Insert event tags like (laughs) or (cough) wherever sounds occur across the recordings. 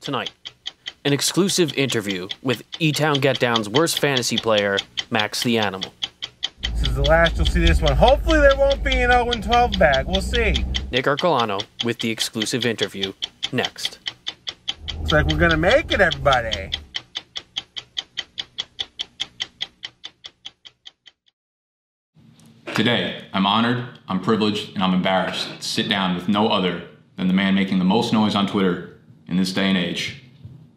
tonight. An exclusive interview with E Town Get Down's worst fantasy player, Max the Animal. This is the last you'll see this one. Hopefully there won't be an 0 12 bag. We'll see. Nick Ercolano with the exclusive interview next. Looks like we're gonna make it, everybody. Today, I'm honored, I'm privileged, and I'm embarrassed to sit down with no other than the man making the most noise on Twitter in this day and age.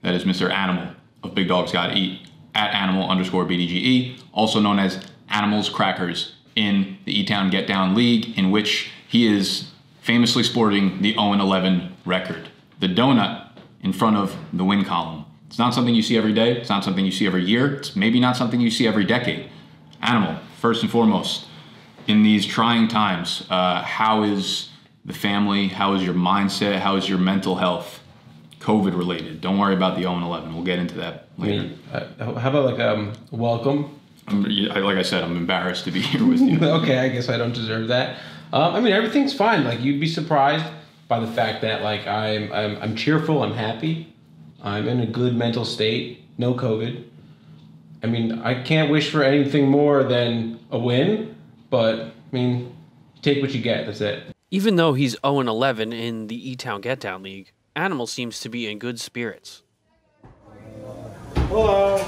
That is Mr. Animal of Big Dogs Gotta Eat, at animal underscore BDGE, also known as Animals Crackers in the E Town Get Down League, in which he is famously sporting the 0 11 record. The donut in front of the win column. It's not something you see every day, it's not something you see every year, it's maybe not something you see every decade. Animal, first and foremost, in these trying times, uh, how is the family? How is your mindset? How is your mental health? COVID related. Don't worry about the 0 and 11. We'll get into that later. mean, uh, how about like um, welcome? I'm, I- like I said, I'm embarrassed to be (laughs) here with you. (laughs) okay, I guess I don't deserve that. Um, I mean, everything's fine. Like you'd be surprised by the fact that like I'm I'm, I'm cheerful. I'm happy. I'm in a good mental state. No COVID. I mean, I can't wish for anything more than a win. But I mean, take what you get. That's it. Even though he's 0 11 in the E Town Get Down League, Animal seems to be in good spirits. Hello.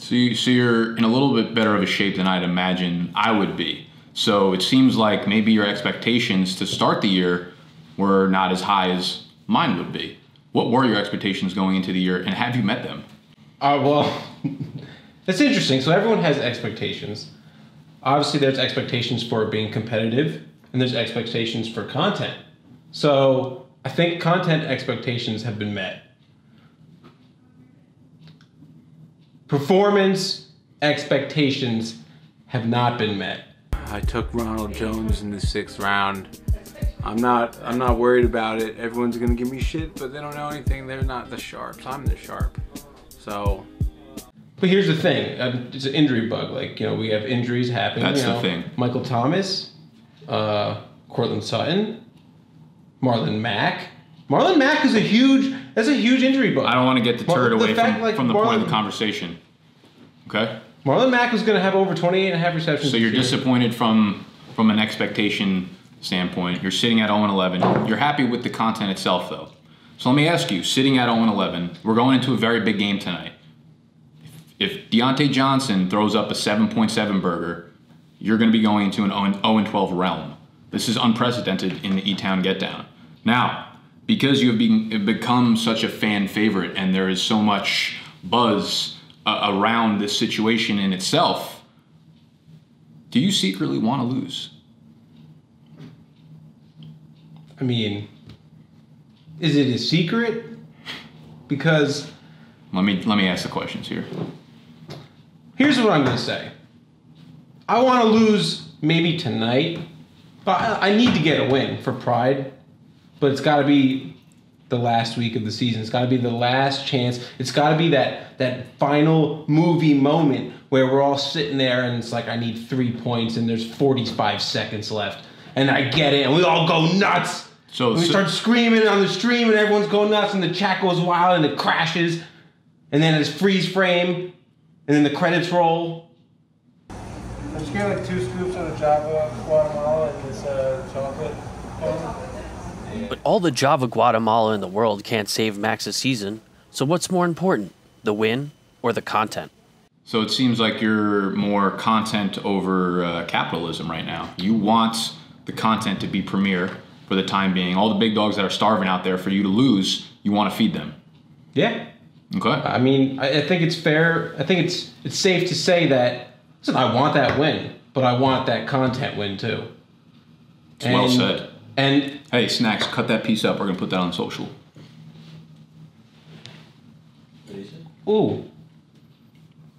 So, you, so you're in a little bit better of a shape than I'd imagine I would be. So it seems like maybe your expectations to start the year were not as high as mine would be. What were your expectations going into the year, and have you met them? Uh, well, (laughs) it's interesting. So everyone has expectations. Obviously, there's expectations for being competitive, and there's expectations for content. So I think content expectations have been met. Performance expectations have not been met. I took Ronald Jones in the sixth round. I'm not I'm not worried about it. Everyone's gonna give me shit, but they don't know anything. They're not the sharps. I'm the sharp. So But here's the thing: um, it's an injury bug. Like you know, we have injuries happening. That's you the thing. Michael Thomas, uh, Courtland Sutton, Marlon Mack. Marlon Mack is a huge. That's a huge injury bug. I don't want to get deterred the away fact, from, like, from the point of the conversation. Okay? Marlon Mack was going to have over 28 and a half receptions. So you're year. disappointed from from an expectation standpoint. You're sitting at 0 11. You're happy with the content itself, though. So let me ask you: sitting at 0 11, we're going into a very big game tonight. If Diontae Johnson throws up a 7.7 burger, you're going to be going into an 0 12 realm. This is unprecedented in the E Town Get Down. Now, because you have been, become such a fan favorite and there is so much buzz uh, around this situation in itself, do you secretly want to lose? I mean, is it a secret? Because Let me let me ask the questions here. here's what I'm going to say. I want to lose maybe tonight, but I, I need to get a win for pride. But it's got to be the last week of the season. It's got to be the last chance. It's got to be that that final movie moment where we're all sitting there and it's like I need three points and there's 45 seconds left, and I get it, and we all go nuts. So- And we so- start screaming on the stream, and everyone's going nuts, and the chat goes wild, and it crashes, and then it's freeze frame, and then the credits roll. I'm just getting like two scoops of the Java Guatemala and this uh, chocolate cone. But all the Java Guatemala in the world can't save Max's season. So what's more important, the win or the content? So it seems like you're more content over uh, capitalism right now. You want the content to be premier for the time being. All the big dogs that are starving out there for you to lose, you want to feed them. Yeah, Okay. I mean, I, I think it's fair. I think it's it's safe to say that. Listen, I want that win, but I want that content win too. It's well And- said. And Hey, snacks, cut that piece up. We're gonna put that on social. ooh,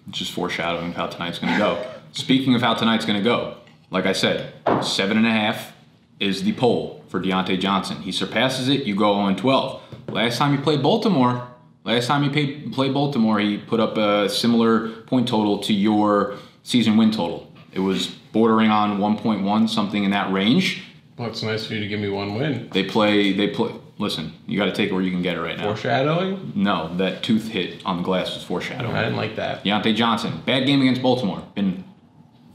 It's just foreshadowing of how tonight's gonna go. Speaking of how tonight's gonna go, like I said, seven and a half is the poll for Diontae Johnson. He surpasses it, you go 0 12. Last time he played Baltimore, last time he played, played Baltimore, he put up a similar point total to your season win total. It was bordering on 1.1, something in that range. well, it's nice for you to give me one win. They play. They play. listen, you got to take it where you can get it right now. Foreshadowing? No, that tooth hit on the glass was foreshadowing. I didn't like that. Diontae Johnson, bad game against Baltimore. Been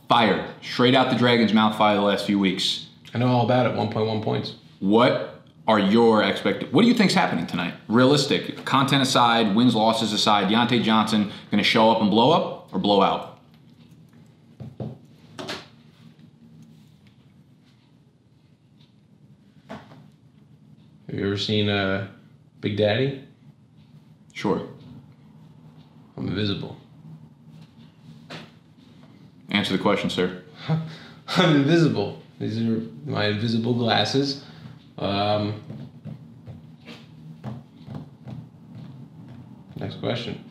fired straight out the Dragon's mouth fire the last few weeks. I know all about it. 1.1 points. What are your expect? What do you think's happening tonight? Realistic, content aside, wins losses aside, Diontae Johnson going to show up and blow up or blow out? Have you ever seen uh, Big Daddy? Sure. I'm invisible. Answer the question, sir. (laughs) I'm invisible. These are my invisible glasses. Um, next question.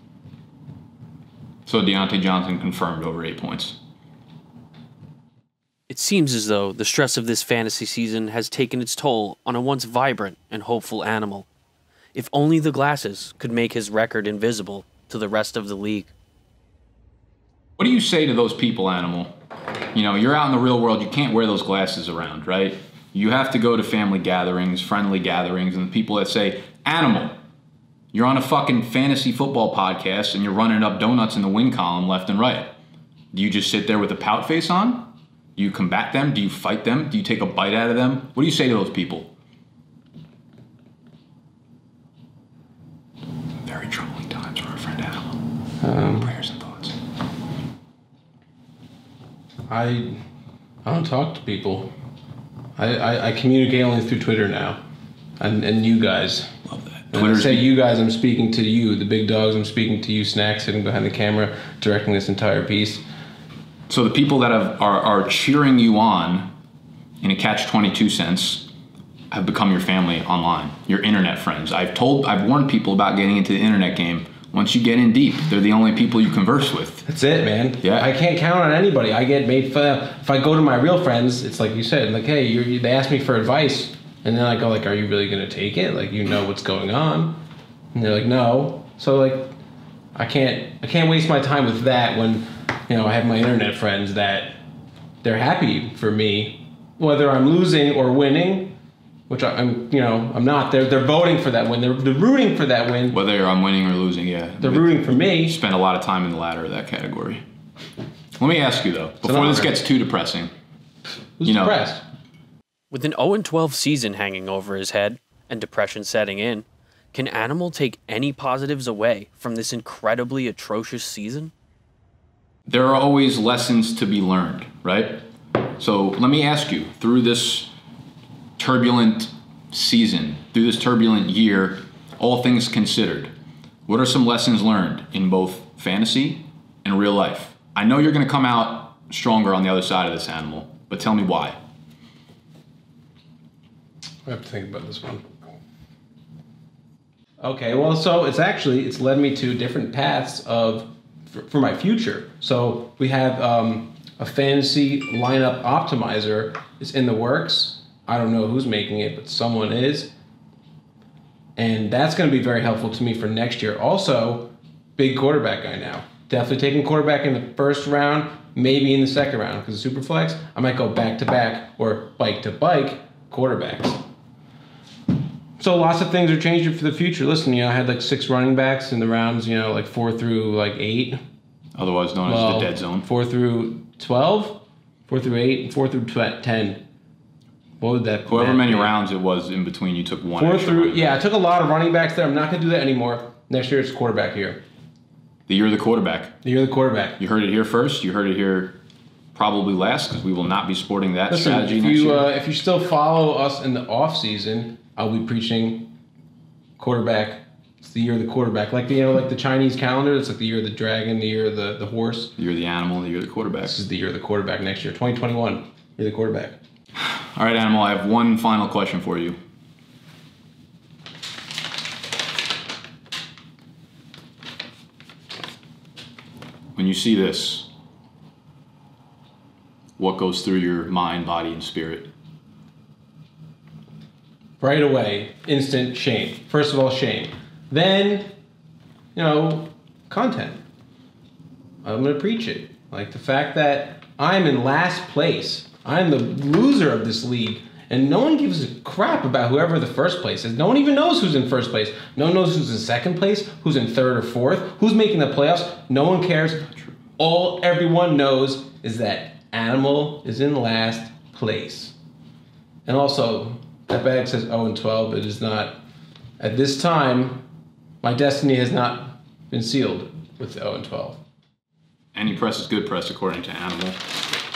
So Diontae Johnson confirmed over eight points. It seems as though the stress of this fantasy season has taken its toll on a once vibrant and hopeful animal. If only the glasses could make his record invisible to the rest of the league. What do you say to those people, Animal? You know, you're out in the real world, you can't wear those glasses around, right? You have to go to family gatherings, friendly gatherings, and the people that say, Animal, you're on a fucking fantasy football podcast and you're running up donuts in the win column left and right. Do you just sit there with a pout face on? Do you combat them? Do you fight them? Do you take a bite out of them? What do you say to those people? Very troubling times for our friend Animal. Um, Prayers and thoughts. I I don't talk to people. I, I, I communicate only through Twitter now, and and you guys. Love that. When I Twitter's say you guys, I'm speaking to you, the big dogs. I'm speaking to you, Snack, sitting behind the camera, directing this entire piece. So the people that have, are, are cheering you on in a catch 22 sense have become your family online, your internet friends. I've told, I've warned people about getting into the internet game. Once you get in deep, they're the only people you converse with. That's it, man. Yeah. I can't count on anybody. I get made fun. If I go to my real friends, it's like you said, like, hey, you're, they ask me for advice, and then I go like, are you really gonna take it? Like, you know what's going on? And they're like, no. So like, I can't, I can't waste my time with that when, you know, I have my internet friends that they're happy for me, whether I'm losing or winning. Which I, I'm, you know, I'm not. They're they're voting for that win. They're, they're rooting for that win. Whether I'm winning or losing, yeah. They're rooting for me. Spend a lot of time in the latter of that category. Let me ask you though, before this gets too depressing, Who's you know- depressed? With an 0 12 season hanging over his head and depression setting in, can Animal take any positives away from this incredibly atrocious season? There are always lessons to be learned, right? So let me ask you through this turbulent season, through this turbulent year, all things considered, what are some lessons learned in both fantasy and real life? I know you're going to come out stronger on the other side of this animal, but tell me why. I have to think about this one. Okay, well, so it's actually it's led me to different paths of for, my future. So we have um, a fantasy lineup optimizer is in the works. I don't know who's making it, but someone is, and that's going to be very helpful to me for next year. Also, big quarterback guy now. Definitely taking quarterback in the first round, maybe in the second round because super flex. I might go back to back or bike to bike quarterbacks. So lots of things are changing for the future. Listen, you know, I had like six running backs in the rounds, you know, like four through like eight. Otherwise known Well, as the dead zone. Four through twelve, four through eight, and four through tw- ten. What would that? However many be? rounds it was in between, you took one. Four through. Yeah, I took a lot of running backs there. I'm not gonna do that anymore. Next year it's quarterback here. The year of the quarterback. You're the quarterback. You heard it here first. You heard it here probably last because we will not be sporting that Listen, strategy if next you year. uh, if you still follow us in the off season, I'll be preaching quarterback. It's the year of the quarterback, like the you know like the Chinese calendar. It's like the year of the dragon, the year of the the horse. You're the animal, you're the quarterback. This is the year of the quarterback next year, 2021. You're the quarterback. All right, Animal, I have one final question for you. When you see this, what goes through your mind, body, and spirit? Right away, instant shame. First of all, shame. Then, you know, content. I'm gonna preach it. Like the fact that I'm in last place. I'm the loser of this league, And no one gives a crap about whoever the first place is. No one even knows who's in first place. No one knows who's in second place, who's in third or fourth, who's making the playoffs. No one cares. All everyone knows is that Animal is in last place. And also, that bag says 0 and 12. It is not. At this time, my destiny has not been sealed with 0 and 12. Any press is good press, according to Animal.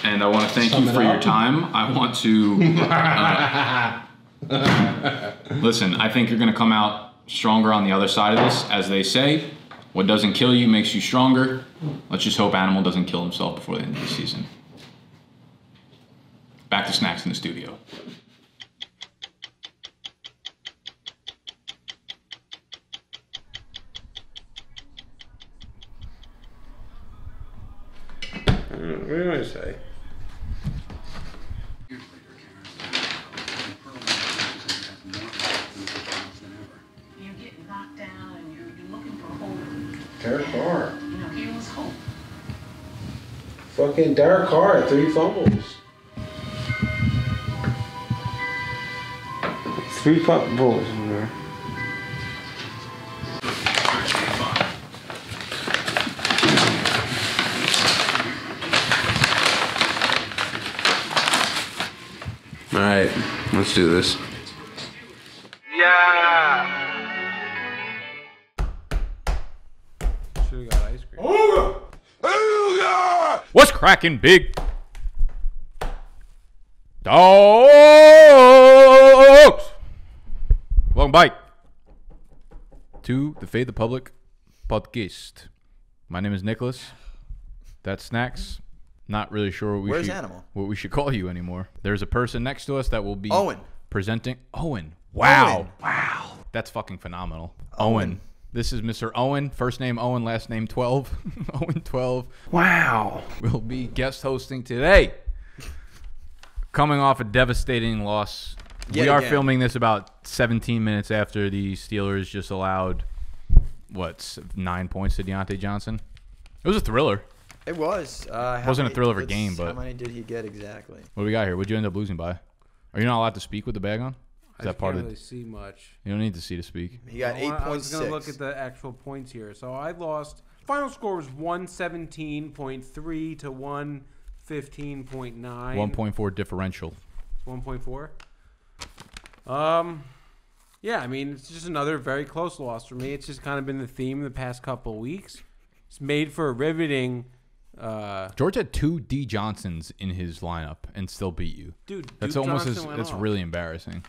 And I want to thank Sum you for your time. I want to uh, (laughs) listen. I think you're going to come out stronger on the other side of this, as they say. What doesn't kill you makes you stronger. Let's just hope Animal doesn't kill himself before the end of the season. Back to snacks in the studio. What do you want to say? You're getting knocked down and you're, you're looking for hope. Derek Carr. You know, here was hope. Fucking Derek Carr, three fumbles. Three fumbles in there. All right, let's do this. Yeah. Should have got ice cream. What's cracking, big dogs? Welcome back to the Fade the Public podcast. My name is Nicholas. That's Snacks. Not really sure what we Where's should Animal? what we should call you anymore. There's a person next to us that will be Owen. presenting. Owen. Wow. Owen. Wow. That's fucking phenomenal. Owen. Owen. This is Mr. Owen. First name Owen, last name 12. (laughs) Owen 12 Wow. will be guest hosting today. Coming off a devastating loss. We are again. filming this about 17 minutes after the Steelers just allowed, what, nine points to Diontae Johnson? It was a thriller. It was. Uh, how Wasn't a thriller thrill of a let's- game, How many did he get exactly? What do we got here? What'd you end up losing by? Are you not allowed to speak with the bag on? I Is that part can't of really the. see much. You don't need to see to speak. He got eight wanna- I point was gonna look at the actual points here. So I lost. Final score was one seventeen point three to one fifteen point nine. 1.4 differential. One point four. Um, yeah. I mean, it's just another very close loss for me. It's just kind of been the theme the past couple of weeks. It's made for a riveting. Uh, George had two D Johnsons in his lineup and still beat you. dude, That's almost as. went That's off. really embarrassing.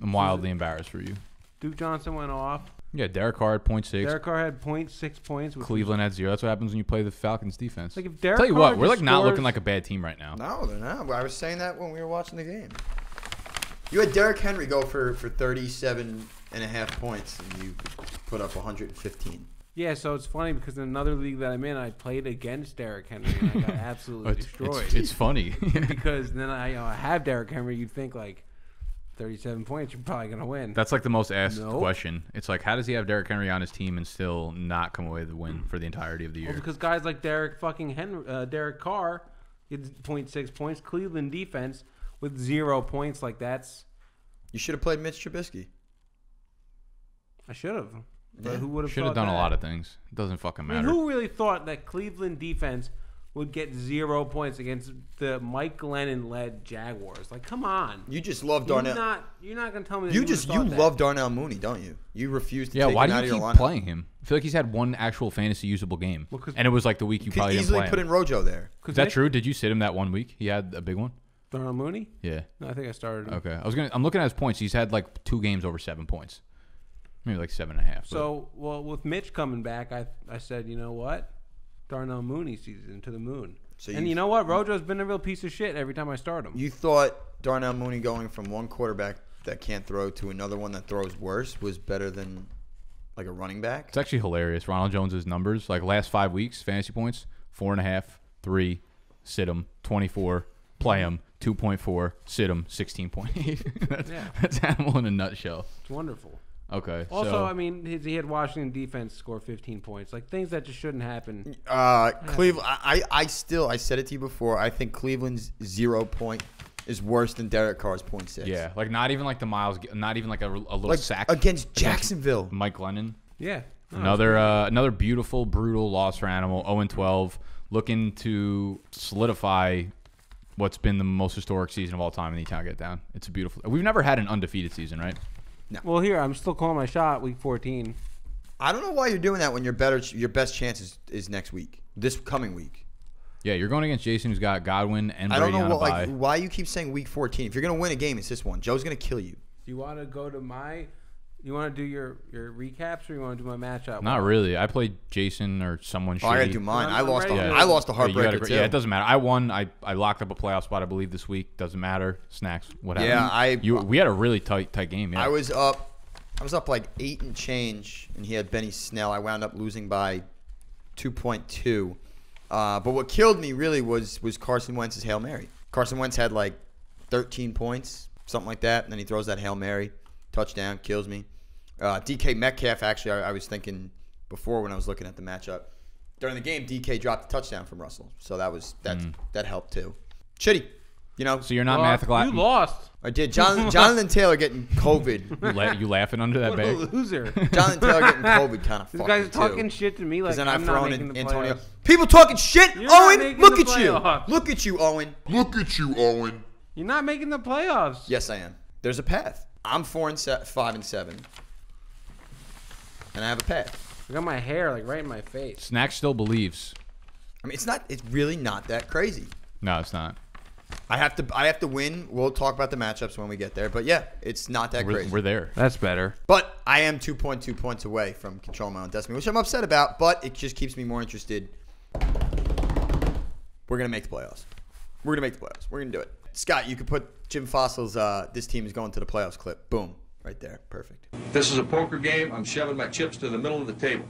I'm wildly embarrassed for you. Duke Johnson went off. Yeah, Derek Carr had point six. Derek Carr had 0.6 points. Which was- Cleveland had zero. That's what happens when you play the Falcons defense. Like if Derek Tell you Carr what, we're like just not looking like a bad team right now. No, they're not. I was saying that when we were watching the game. You had Derrick Henry go for, for 37 and a half points, and you put up 115. Yeah, so it's funny because in another league that I'm in, I played against Derrick Henry and I got (laughs) absolutely it's, destroyed. it's, it's funny. (laughs) because then I, you know, I have Derrick Henry, you'd think like 37 points, you're probably gonna win. That's like the most asked Nope. question. It's like, how does he have Derrick Henry on his team and still not come away with the win for the entirety of the well, year? because guys like Derrick fucking Henry, uh, Derek Carr, gets 0.6 points. Cleveland defense with zero points, like that's You should have played Mitch Trubisky. I should have. But Yeah. who would have Should have done a lot of things. It doesn't fucking I mean, matter. who really thought that Cleveland defense would get zero points against the Mike Glennon led Jaguars? Like, come on. You just love You're Darnell. not. You're not gonna tell me. That you would've just you thought that. love Darnell Mooney, don't you? You refuse to yeah, take why him do out you of your keep lineup. playing him? I feel like he's had one actual fantasy usable game, Well, 'cause- and it was like the week you You could probably didn't easily play put him. in Rojo there. Is that true? Did you sit him that one week? He had a big one. Darnell Mooney? Yeah. No, I think I started. him. Okay. I was gonna. I'm looking at his points. He's had like two games over seven points. Maybe like seven and a half. but- So, well, with Mitch coming back, I I said, you know what, Darnell Mooney season to the moon. So and you- you know what, Rojo's been a real piece of shit every time I start him. You thought Darnell Mooney going from one quarterback that can't throw to another one that throws worse was better than like a running back? It's actually hilarious. Ronald Jones's numbers, like last five weeks, fantasy points, four and a half, three, sit him, 24, play him, 2.4, sit him, 16.8. (laughs) that's, Yeah. that's animal in a nutshell. It's wonderful. Okay. Also, so, I mean, his, he had Washington defense score 15 points, like things that just shouldn't happen. Uh, Cleveland. I, I I still I said it to you before. I think Cleveland's zero point is worse than Derek Carr's point six. Yeah, like not even like the Miles, not even like a, a little like sack against Jacksonville. Mike Glennon. Yeah. No, Another uh, another beautiful, brutal loss for Animal. 0 12, looking to solidify what's been the most historic season of all time in the Italian Get Down. It's a beautiful. We've never had an undefeated season, right? Well, here I'm still calling my shot. Week 14. I don't know why you're doing that when your better your best chance is, is next week, this coming week. Yeah, you're going against Jason, who's got Godwin and I don't know what like why you keep saying week 14. If you're gonna win a game, it's this one. Joe's gonna kill you. Do you want to go to my? You want to do your your recaps or you want to do my matchup? Not really. I played Jason or someone. Oh, I gotta shitty. do mine. I'm- I lost. A, ready to- I lost a Yeah, you had a heartbreaker gr- too. Yeah, it doesn't matter. I won. I, I locked up a playoff spot, I believe, this week. Doesn't matter. Snacks, whatever. Yeah, I- You, we had a really tight tight game. Yeah. I was up. I was up like eight and change, and he had Benny Snell. I wound up losing by two point two. Uh, but what killed me really was was Carson Wentz's hail mary. Carson Wentz had like thirteen points, something like that, and then he throws that hail mary, touchdown, kills me. Uh, DK Metcalf actually, I, I was thinking before when I was looking at the matchup during the game, DK dropped a touchdown from Russell, so that was that that helped too. Shitty, you know. so you're not Well, mathematically. You lost. I did. John, (laughs) Jonathan Taylor getting COVID. (laughs) You, la- you laughing under that What a loser. (laughs) Jonathan Taylor getting COVID kind of This guy's talking too. shit to me like then I'm I've not making in the Antonio. playoffs. People talking shit. You're Owen, look the at you. Look at you, Owen. Look at you, Owen. You're not making the playoffs. Yes, I am. There's a path. I'm four and se- five and seven, and I have a pet. I got my hair like right in my face. Snack still believes. I mean, it's not. It's really not that crazy. No, it's not. I have to. I have to win. We'll talk about the matchups when we get there. But yeah, it's not that We're, crazy. we're there. That's better. But I am 2.2 points away from controlling my own destiny, which I'm upset about, but it just keeps me more interested. We're going to make the playoffs. We're going to make the playoffs. We're going to do it. Scott, you could put Jim Fassel's uh, This Team is Going to the Playoffs clip. Boom. Right there. Perfect. This is a poker game. I'm shoving my chips to the middle of the table.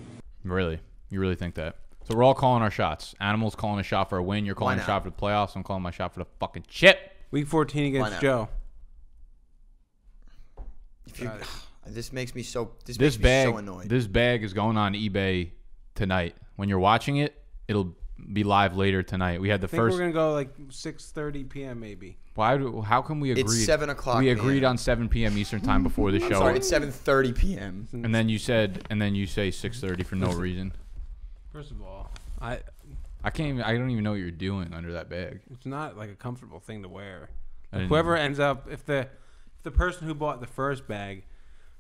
Really, you really think that? So we're all calling our shots. Animals calling a shot for a win. You're calling a shot for the playoffs. I'm calling my shot for the fucking chip. Week 14 Why against? Joe. If you, (sighs) this makes me so this, This makes me so annoyed. this bag is going on eBay tonight. When you're watching it, it'll be live later tonight. We had the I think first. we're gonna go like 6:30 p.m. maybe. Why? Do, how come we agreed? It's 7 o'clock, We man. agreed on 7 p.m. Eastern time before the (laughs) show. Sorry, it's 7:30 p.m. and then you said, and then you say 6:30 for no reason. First of all, I I can't even. I don't even know what you're doing under that bag. it's not like a comfortable thing to wear. I didn't- Whoever ends up, if the if the person who bought the first bag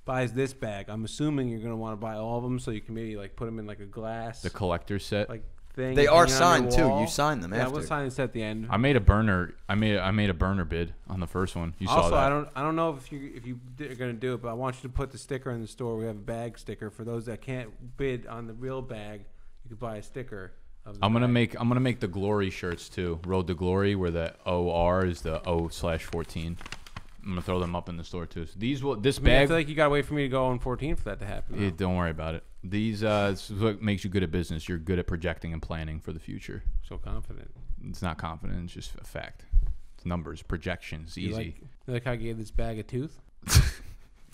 buys this bag, I'm assuming you're gonna want to buy all of them so you can maybe like put them in like a glass The collector set. like thing. They are signed, too. You signed them Yeah, after. we'll sign this at the end. I made a burner. I made. I made a burner bid on the first one. You saw also, that. I don't I don't know if you if you are gonna do it, but I want you to put the sticker in the store. We have a bag sticker for those that can't bid on the real bag. You could buy a sticker. I'm gonna make. I'm gonna make the glory shirts too. Road to glory, where the OR is the O slash 14. I'm gonna throw them up in the store too. So these will. This I, mean, I feel like you gotta wait for me to go on 14 for that to happen. Yeah, don't worry about it. These uh, this is what makes you good at business. You're good at projecting and planning for the future. so confident. It's not confident. It's just a fact. It's numbers, projections, You easy. like, you like how I gave this bag a tooth? (laughs)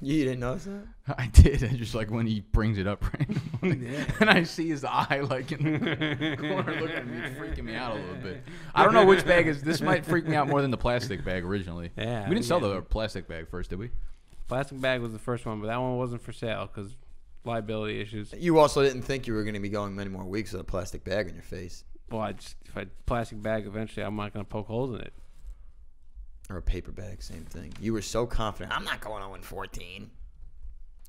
You didn't notice that? (laughs) I did. I just like when he brings it up (laughs) randomly, (laughs) and I see his eye like in the corner looking at me, it's freaking me out a little bit. I don't know which bag is. This might freak me out more than the plastic bag originally. Yeah, we didn't sell yeah. the plastic bag first, did we? Plastic bag was the first one, but that one wasn't for sale because liability issues. You also didn't think you were going to be going many more weeks with a plastic bag on your face Well, I just if I plastic bag eventually, I'm not gonna poke holes in it. Or a paper bag, same thing. You were so confident. I'm not going 0 14.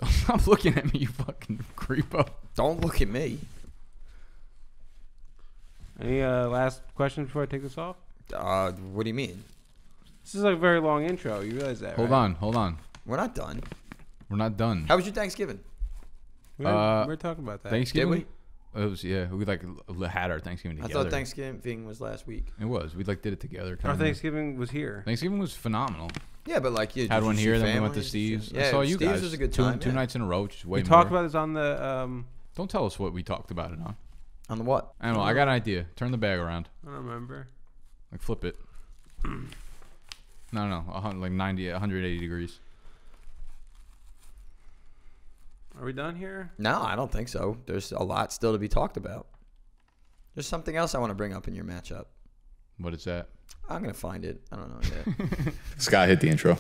(laughs) Stop looking at me, you fucking creepo. Don't look at me. Any uh, last questions before I take this off? Uh, what do you mean? This is like a very long intro. You realize that? Hold right? on, hold on. We're not done. We're not done. How was your Thanksgiving? We were, Uh, we were talking about that. Thanksgiving. we? It was yeah. We like l- had our Thanksgiving I together. thought Thanksgiving was last week. It was. We like did it together. Our kinda. Thanksgiving was here. Thanksgiving was phenomenal. Yeah, but like you Had did one see here, then we went to families? Steve's. Yeah, I saw you Steve's guys. was a good two, time. Two yeah. nights in a row, which is way we more. talked about this on the. Um, Don't tell us what we talked about it on. On the what? I don't know. I got an idea. Turn the bag around. I don't remember. Like flip it. (clears throat) No, no, a hun- like 90, 180 degrees. Are we done here? No, I don't think so. There's a lot still to be talked about. There's something else I want to bring up in your matchup. What is that? I'm gonna find it. I don't know yet. (laughs) Scott hit the intro.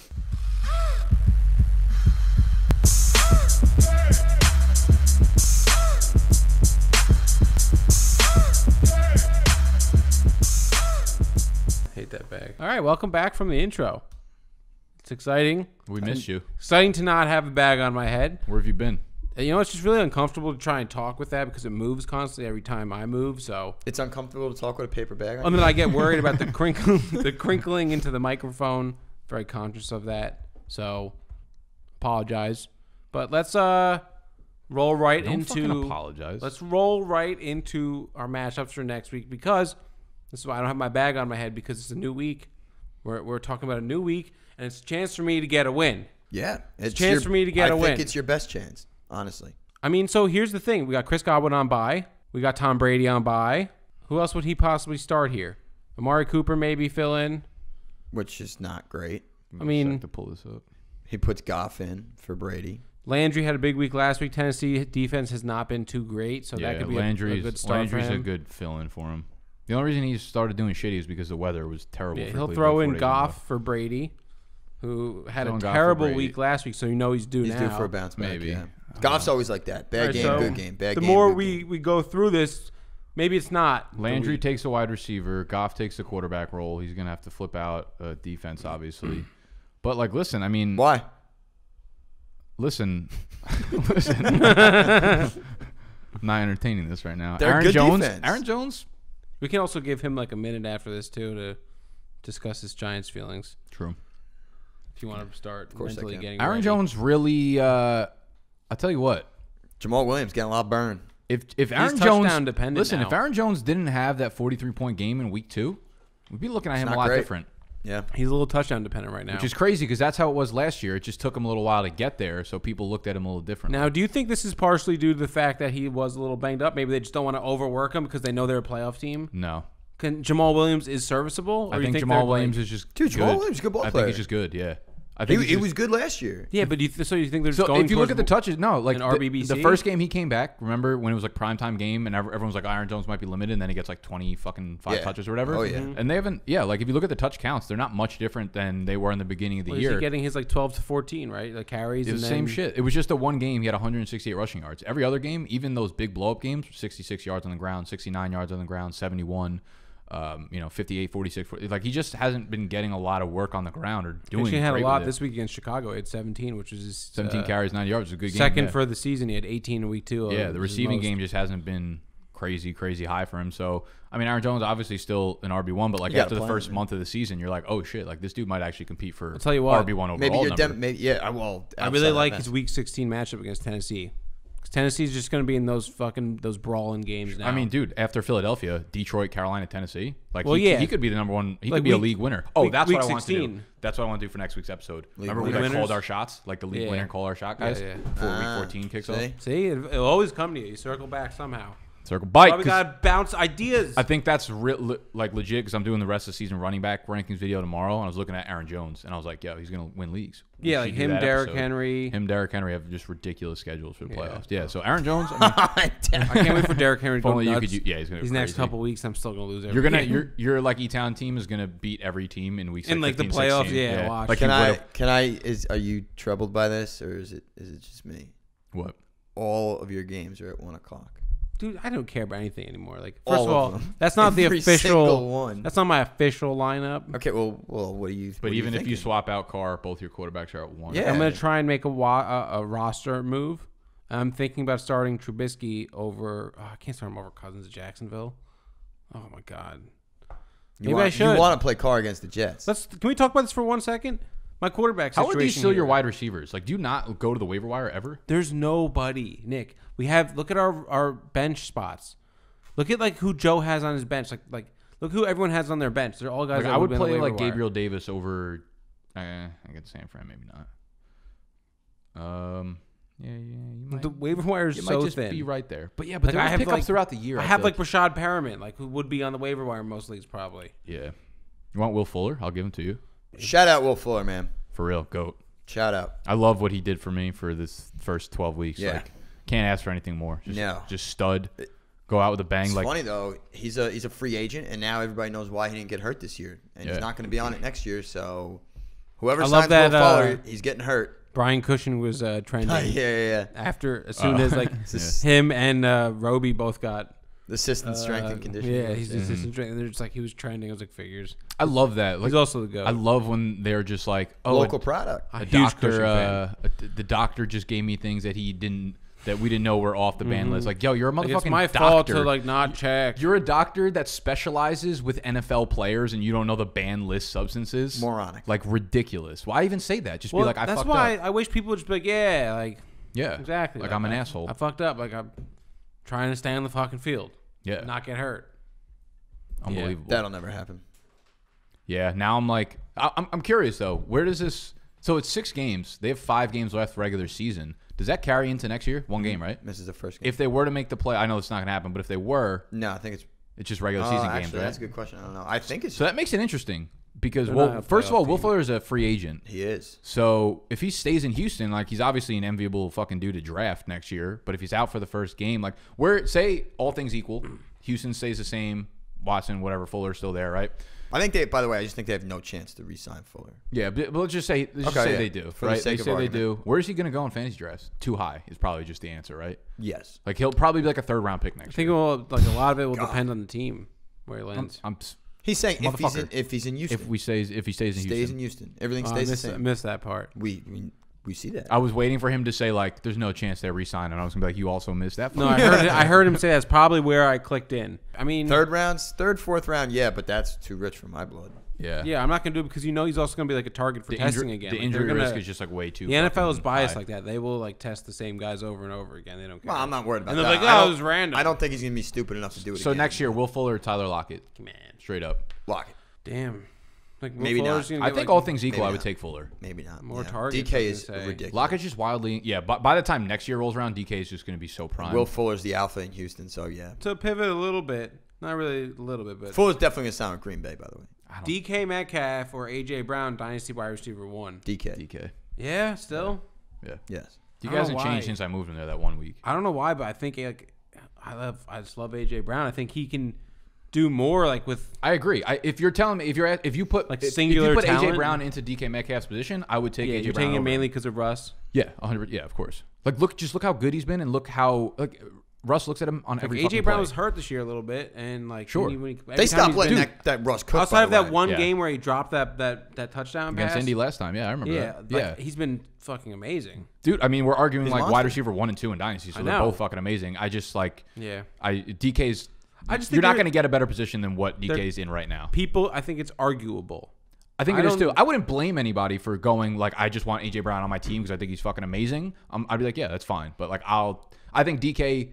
Hate that bag. All right, welcome back from the intro. It's exciting. We missed you. Exciting to not have a bag on my head. Where have you been? And you know, it's just really uncomfortable to try and talk with that because it moves constantly every time I move. So, it's uncomfortable to talk with a paper bag. on and you? then I get worried about the (laughs) crinkle, the crinkling into the microphone. Very conscious of that. So, apologize. But let's uh roll right Don't into apologize. Let's roll right into our matchups for next week because this is why I don't have my bag on my head because it's a new week. We're, we're talking about a new week and it's a chance for me to get a win. yeah, it's a chance your- for me to get I a think win. it's your best chance, honestly. I mean, so here's the thing: we got Chris Godwin on by, we got Tom Brady on by. Who else would he possibly start here? Amari Cooper maybe fill in. Which is not great. I mean, to pull this up. He puts Goff in for Brady. Landry had a big week last week. Tennessee defense has not been too great, so yeah, that could be a- Landry's, a, good start Landry's for a good fill-in for him. The only reason he started doing shitty is because the weather was terrible. Yeah, for he'll Cleveland throw in Goff for Brady, who had Throwing a terrible week last week, so you know he's due He's now. due for a bounce back. Maybe. Yeah. Goff's always like that. Bad All right, game, so good game. Bad the game. more good we, game. we go through this, maybe it's not. Landry week. takes a wide receiver. Goff takes the quarterback role. He's gonna have to flip out uh, defense, obviously. (clears throat) but like, listen, I mean, Why? listen, (laughs) (laughs) listen. I'm not entertaining this right now. They're Aaron good Jones. defense. Aaron Jones. We can also give him like a minute after this too to discuss his Giants feelings. True. If you want to start of course I mentally can. getting Aaron ready. Jones really. Uh, I'll tell you what. Jamaal Williams getting a lot of burn. If if Aaron touchdown Jones dependent listen, if. Aaron Jones didn't have that 43 point game in week two, we'd be looking at him a lot great. different. Yeah. He's a little touchdown dependent right now. Which is crazy because that's how it was last year. It just took him a little while to get there, so people looked at him a little different. now, do you think this is partially due to the fact that he was a little banged up? Maybe they just don't want to overwork him because they know they're a playoff team. no, Can Jamaal Williams is serviceable? Or I you think, they're, Jamaal like- Williams is just Dude, Jamaal. Williams is a good ball I player. think he's just good. Yeah, I think he's was good last year. Yeah, but you th- so you think they're So going if you look at the touches, no, like an the, the first game he came back. Remember when it was like prime time game and ev- everyone was like Aaron Jones might be limited, and then he gets like twenty fucking five Yeah. touches or whatever. Oh, yeah. and they haven't. Yeah, like if you look at the touch counts, they're not much different than they were in the beginning of the is year. he getting his like 12 to 14, right? The carries It and the then, same shit. It was just the one game. He had 168 rushing yards. Every other game, even those big blow up games, 66 yards on the ground, 69 yards on the ground, 71, um, you know, 58, 46. 40, like he just hasn't been getting a lot of work on the ground or He doing. actually had a lot with it. this week against Chicago. He had 17, which was his 17 uh, carries, 9 yards. It was a good game. second yeah. for the season. He had 18 in week two. Yeah, the receiving game just hasn't been crazy, crazy high for him. So, I mean, Aaron Jones obviously still an RB one, but like after the play him, first month of the season, you're like, oh shit, like this dude might actually compete for I'll tell you what, RB one overall. Maybe you're number. dem- maybe yeah. I well. I really like his week 16 matchup against Tennessee. 'Cause Tennessee's just going to be in those fucking those brawling games now. I mean, dude, after Philadelphia, Detroit, Carolina, Tennessee, like Well, he, yeah. he could be the number one. He Like could be a league winner. Oh, week- that's week what I want to do. That's what I want to do for next week's episode. League Remember we winners. like called our shots, like the league Yeah. winner call our shot guys yeah. before Ah, week 14 kicks see? off. see, it, it'll always come to you. You circle back somehow. Circle bite. Probably 'cause- got to bounce ideas. I think that's re- le- like legit because I'm doing the rest of the season running back rankings video tomorrow, and I was looking at Aaron Jones, and I was like, "Yo, he's gonna win leagues." We yeah, like him, Derrick episode. Henry. him, Derrick Henry have just ridiculous schedules for the playoffs. Yeah, so Aaron Jones, I (laughs) mean, I can't wait for Derrick Henry to go only you could, yeah, he's gonna. These next couple weeks, I'm still going to lose every You're gonna game. your your like E-Town team is gonna beat every team in weeks In, like, like, the playoffs, 16. yeah, watch. Like Can I? Can I? Is are you troubled by this, or is it? Is it just me? what? All of your games are at one o'clock. Dude, I don't care about anything anymore. Like, first All of of all, them. that's not the Every official single one. That's not my official lineup. Okay. Well, well, what do you? Think? But what are even if you swap out Carr, both your quarterbacks are at one. Yeah. I'm gonna try and make a, wa- a, a roster move. I'm thinking about starting Trubisky over. Oh, I can't start him over Cousins at Jacksonville. Oh my god. you Maybe want, I should. You want to play Carr against the Jets? Let's. Can we talk about this for one second? My quarterback How situation. are these still your wide receivers? Like, do you not go to the waiver wire ever? There's nobody, Nick. We have look at our our bench spots. Look at like who Joe has on his bench. Like like look who everyone has on their bench. They're all guys. Like, I would would've been on play like wire. Gabriel Davis over. Uh, I get San Fran, maybe not. Um, yeah, yeah, you might. The waiver wire is so might just thin. be right there. But yeah, but Like, there I have pickups like throughout the year. I I have like Breshad Perriman, like who would be on the waiver wire most leagues probably. yeah. You want Will Fuller? I'll give him to you Shout out Will Fuller, man. for real. Goat. Shout out. I love what he did for me for this first twelve weeks. Yeah. Like, can't ask for anything more. Just, No. just stud. go out with a bang. It's like funny though. He's a he's a free agent, and now everybody knows why he didn't get hurt this year, and Yeah. he's not going to be on it next year. So whoever I signs love that, Will Fuller, uh, he's getting hurt. Brian Cushing was uh, trending (laughs) yeah, yeah, yeah. after as soon Oh. as like (laughs) Yeah. him and uh, Roby both got The assistant strength uh, and conditioning. Yeah, he's coach. assistant strength. And they're just like he was trending. I was like, figures. I love that. Like, He's also the goat. I love when they're just like, oh, Local a, product. A a huge Cushing doctor. fan. Uh, a, the doctor just gave me things that he didn't that we didn't know were off the ban list. Like, yo, you're a Like, motherfucking it's my doctor. fault to like not check. You're a doctor that specializes with NFL players, and you don't know the ban list substances. Moronic. Like ridiculous. Why even say that? Just well, be like, I that's fucked why up. I wish people would just be like, yeah, like yeah, exactly. Like I'm an I- asshole. I fucked up. Like I'm trying to stay on the fucking field. Yeah. not get hurt. Unbelievable. That'll never happen. Yeah, now I'm like, I- I'm, I'm curious though. Where does this? So it's six games. They have five games left regular season. Does that carry into next year? One mm-hmm. game, right? Misses the first game. If they were to make the play, I know it's not gonna happen, but if they were, no, I think it's. it's just regular Oh, season actually, games, right? that's a good question. I don't know. I think it's. So that makes it interesting because, They're well, first of playoff all, Will. Fuller is a free agent. he is. So if he stays in Houston, like he's obviously an enviable fucking dude to draft next year. But if he's out for the first game, like where say all things equal, Houston stays the same, Watson, whatever, Fuller's still there, right? I think they. By the way, I just think they have no chance to re-sign Fuller. Yeah, but, but let's just say let's just say yeah. they do, For the right? They sake of say they do. Where is he going to go in fantasy drafts? Too high is probably just the answer, right? Yes. Like he'll probably be like a third round pick next. I think year. it will, like a lot of it will God. depend on the team where he I'm, lands. I'm, He's saying if he's in, if he's in Houston, if we stays if he stays in Houston stays Houston, in Houston, everything Oh, I, stays the missed, I same. missed that part. We we we see that. I was waiting for him to say like, "There's no chance they resign," and I was gonna be like, "You also missed that." No, I heard I (laughs) heard him say that's probably where I clicked in. I mean, Third rounds, third, fourth round, yeah, but that's too rich for my blood. yeah, yeah, I'm not gonna do it because you know he's also gonna be like a target for The, testing injury, again. the Like, they're injury gonna- risk is just like way too. The NFL is fucking biased high. like that. They will like test the same guys over and over again. They don't care. Well, I'm not worried about And they're that. like, I oh, don't- it was random. I don't think he's gonna be stupid enough to do it. So again. next year, Will Fuller, or Tyler Lockett, man. Straight up. lock it. Damn. Like Will Maybe Fuller's not. gonna I get, think like, all things equal, maybe I would not. take Fuller. Maybe not. More yeah. targets, DK I was is gonna say. ridiculous. Lockett's just wildly, yeah. But by the time next year rolls around, DK is just going to be so prime. Will Fuller's the alpha in Houston, so yeah. to pivot a little bit. Not really a little bit, but Fuller's definitely gonna sign with Green Bay, by the way. DK Metcalf or AJ Brown, dynasty wide receiver one. DK. DK. Yeah, still. Yeah. Yes. DK I don't know hasn't why. changed since I moved him there that one week. I don't know why, but I think like I love I just love AJ Brown. I think he can do more like with I agree. I, if you're telling me if you're if you put Like if, singular if you put talent? AJ Brown into DK Metcalf's position, I would take yeah, AJ you're Brown. taking it mainly because of Russ. Yeah, 100. Yeah, of course. Like look, just look how good he's been, and look how like Russ looks at him on Like every. AJ Brown play. was hurt this year a little bit, and like Sure. when he- when he- They time stopped he's letting been- that, that Russ cook. outside by of the that way. one Yeah. game where he dropped that that that touchdown against pass. Indy last time. Yeah, I remember. Yeah, that. like, yeah, he's been fucking amazing. dude. I mean, we're arguing He's like monster. wide receiver one and two in dynasty, so they're both fucking amazing. I just like Yeah, I DK's. I just you're not going to get a better position than what DK's in right now. people. I think it's arguable. I think I it is too. I wouldn't blame anybody for going like I just want AJ Brown on my team because I think he's fucking amazing. Um, I'd be like, yeah, that's fine. But like I'll, I think DK.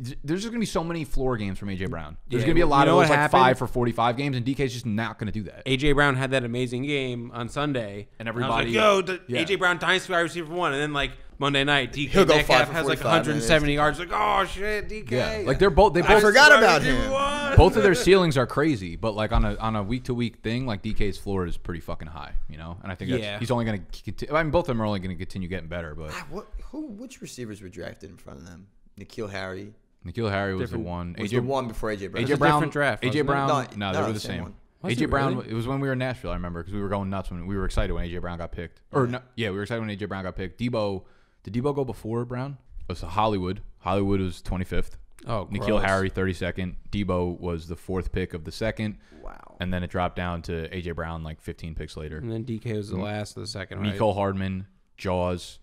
There's just gonna be so many floor games from AJ Brown. There's Yeah, gonna be a you lot know of those like five for 45 games, and DK's just not gonna do that. AJ Brown had that amazing game on Sunday, And everybody- like, "Yo, the Yeah. AJ Brown dynasty wide receiver one," and then like Monday night, DK He'll go Metcalf five for has like 45, and 170 yards. Like, oh shit, DK. Yeah, like they're both. They I both forgot Wide about receiver him. one. both of their ceilings are crazy, but like on a on a week to week thing, like DK's floor is pretty fucking high, you know. And I think that's, Yeah. he's only gonna. Continue, I mean, both of them are only gonna continue getting better. But Ah, What? Who? Which receivers were drafted in front of them? N'Keal Harry N'Keal Harry was Different- the one. was AJ the one before AJ Brown. AJ a Brown, different draft, AJ wasn't it? Brown, No, no, no, they were the the same same. one. Was AJ it Brown, really? it was when we were in Nashville. I remember because we were going nuts when we were excited when AJ Brown got picked. Or no, yeah, we were excited when AJ Brown got picked. Deebo, did Deebo go before Brown? It was Hollywood. Hollywood was 25th. Oh, N'Keal gross. Harry 32nd. Deebo was the fourth pick of the second. Wow. And then it dropped down to AJ Brown like 15 picks later. And then DK was the last of the second. Right? Mecole Hardman, Jaws,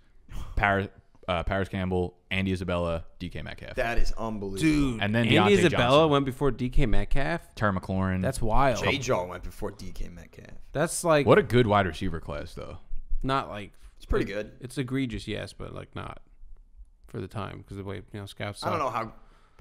Parris, uh, Parris Campbell, Andy Isabella, DK Metcalf, That is unbelievable. dude, And then Andy Diontae Isabella Johnson. went before DK Metcalf. Terry McLaurin. That's wild. J. Jaw went before DK Metcalf. That's like what a good wide receiver class though. not like It's pretty good. It's egregious, yes, but like not for the time because the way you know scouts. I don't know how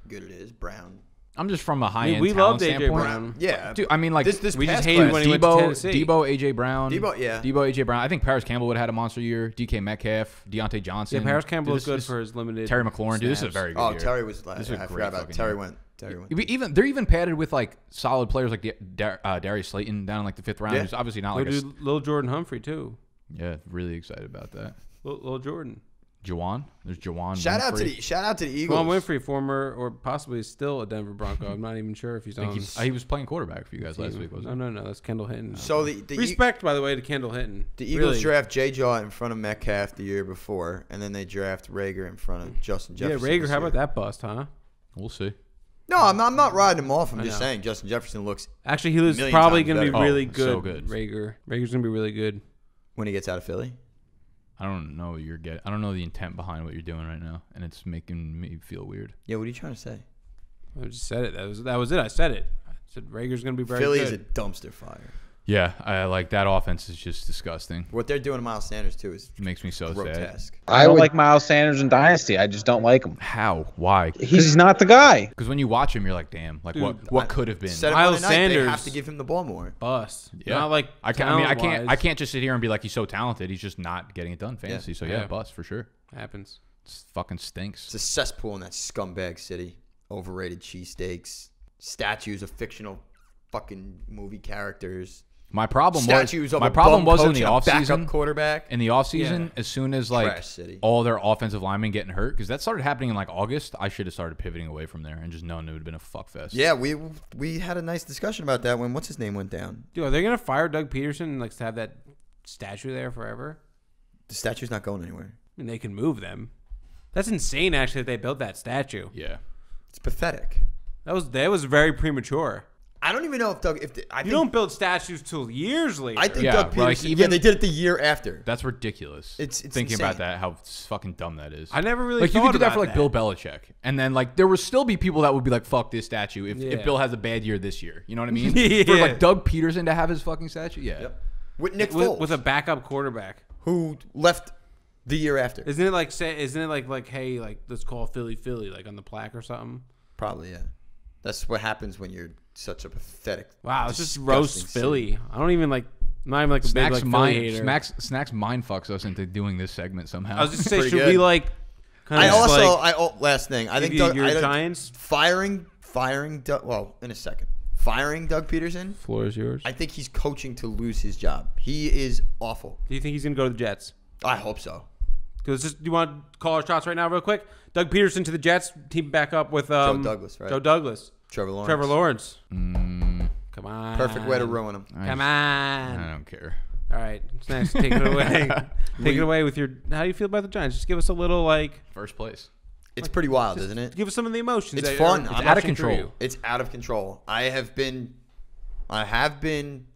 good it is. Brown. I'm just from a high I end. we loved AJ standpoint. Brown. Yeah. Dude, I mean, like this this we just past hated class- when he went to Deebo, Tennessee. Deebo, AJ Brown, Deebo, yeah. Deebo, AJ Brown. I think Parris Campbell would have had a monster year. DK Metcalf, Diontae Johnson. Yeah, Parris Campbell Dude, was this- good this- for his limited. Terry McLaurin. Dude, this is a very good Oh, year. Terry was last. This is a I great forgot about fucking Terry year. went. Terry went. Even they're even padded with like solid players like the, uh, Darius Slayton down in like the fifth round. Yeah. Who's obviously not Little, like a, dude, Lil Jordan Humphrey too. Yeah, really excited about that. Little, Lil Jordan. Jawan. There's Jawan. Shout out to the shout out to the Eagles. Juwann Winfree, former or possibly still a Denver Bronco. I'm not even sure if he's I on. he, uh, he was playing quarterback for you guys last week, wasn't no, he? no, no. That's Kendall Hinton. So the the, E- Respect, by the way, to Kendall Hinton. the Eagles Really. draft J Jaw in front of Metcalf the year before, and then they draft Reagor in front of Justin Jefferson. Yeah, Reagor. How about that bust, huh? We'll see. No, I'm not, I'm not riding him off. I'm I just know. saying Justin Jefferson looks Actually, he was probably going to be really Oh, good. so good. Reagor. Reagor's going to be really good. When he gets out of Philly. I don't know what you're getting. I don't know the intent behind what you're doing right now, and it's making me feel weird. Yeah, what are you trying to say? I just said it. That was that was it. I said it. I said Reagor's going to be very Philly good. is a dumpster fire. Yeah, I like that offense is just disgusting. What they're doing to Miles Sanders too is It makes me so sad. grotesque. I don't like Miles Sanders in Dynasty. I just don't like him. How? Why? He's not the guy. Because when you watch him, you're like, damn, like what? Dude, What I could have been? Miles Monday night, They have to give him the ball more. bust. Yeah. Not like I can't. I mean, I can't. I can't just sit here and be like he's so talented. He's just not getting it done fantasy. So yeah, Yeah. bust for sure. Happens. It's fucking stinks. It's a cesspool in that scumbag city. Overrated cheesesteaks, statues of fictional fucking movie characters, My problem statues was of my problem was in the and a offseason. backup quarterback. In the offseason, Yeah. as soon as like city. all their offensive linemen getting hurt, because that started happening in like August, I should have started pivoting away from there and just known it would have been a fuck fest. Yeah, we we had a nice discussion about that when what's his name went down. Dude, are they going to fire Doug Pederson and like to have that statue there forever? The statue's not going anywhere. I mean, they can move them. That's insane, actually, that they built that statue. Yeah. It's pathetic. That was that was very premature. I don't even know if Doug. If the, I You think, don't build statues till years later. I think Yeah, Doug like, Pederson. yeah, even- they did it the year after. That's ridiculous. It's- it's thinking about insane. that, how fucking dumb that is. I never really like you thought could do that about for like that. Bill Belichick, and then like there would still be people that would be like, "Fuck this statue." If, Yeah. if Bill has a bad year this year, you know what I mean? Yeah. (laughs) For like Doug Pederson to have his fucking statue, yeah. Yep. With Nick with, Foles, with a backup quarterback. who left the year after. Isn't it like say? Isn't it like like hey like let's call Philly Philly like on the plaque or something? Probably, yeah. That's what happens when you're such a pathetic. Wow, it's just disgusting roast city. Philly. I don't even like. I'm not even like a big like Philly mind hater. Snacks Snacks mind fucks us into doing this segment somehow. I was just saying, Pretty should we like? Kind I of also, like, I oh, last thing. I think Doug, your I think Giants. firing, firing. Doug, well, in a second, firing Doug Pederson. Floor is yours. I think he's coaching to lose his job. He is awful. Do you think he's gonna go to the Jets? I hope so. Because just you want to call our shots right now, real quick. Doug Pederson to the Jets. Team back up with um, Douglas, right? Joe Douglas. Trevor Lawrence. Trevor Lawrence. Mm, Come on. Perfect way to ruin him. I, Come on. I don't care. All right, Snacks, take it away. (laughs) take it away with your. How do you feel about the Giants? Just give us a little like. First place. It's pretty wild, isn't it? Give us some of the emotions. It's that fun. are I'm out of control. It's out of control. I have been, I have been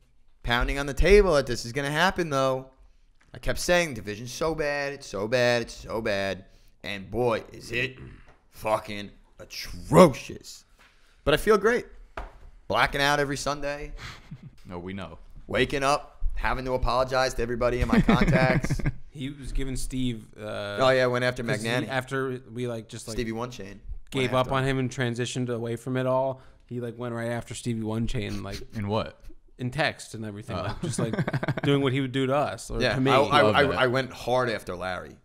pounding on the table that this is going to happen. Though, I kept saying division's so bad, it's so bad, it's so bad, and boy, is it fucking atrocious. But I feel great. Blacking out every Sunday, (laughs) No, we know. waking up, having to apologize to everybody in my contacts. (laughs) He was giving Steve. Uh, oh yeah, went after 'cause he- Magnani, after we like just like Stevie One Chain. gave up on him and transitioned away from it all. He like went right after Stevie One Chain like In what? in text and everything, like just like (laughs) doing what he would do to us or. Yeah, to me. I, I, I. I went hard after Larry.